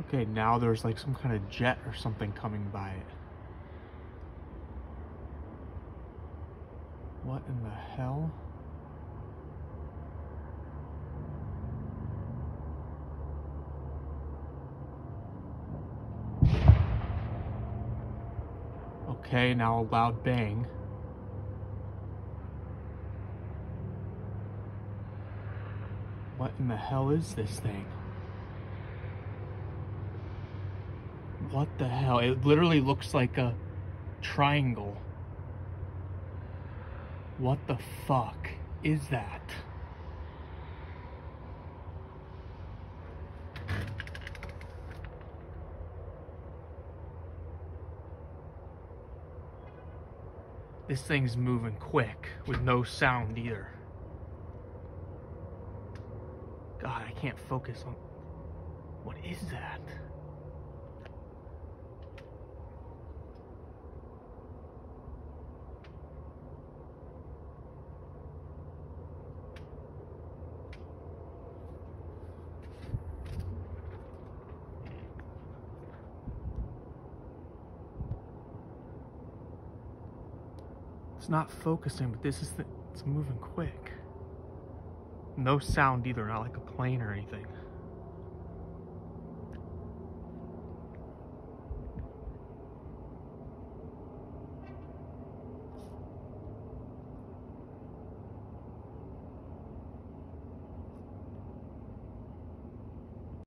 Okay, now there's like some kind of jet or something coming by it. What in the hell? Okay, now a loud bang. What in the hell is this thing? What the hell? It literally looks like a triangle. What the fuck is that? This thing's moving quick with no sound either. God, I can't focus on. What is that? It's not focusing, but this is the, it's moving quick. No sound either, not like a plane or anything.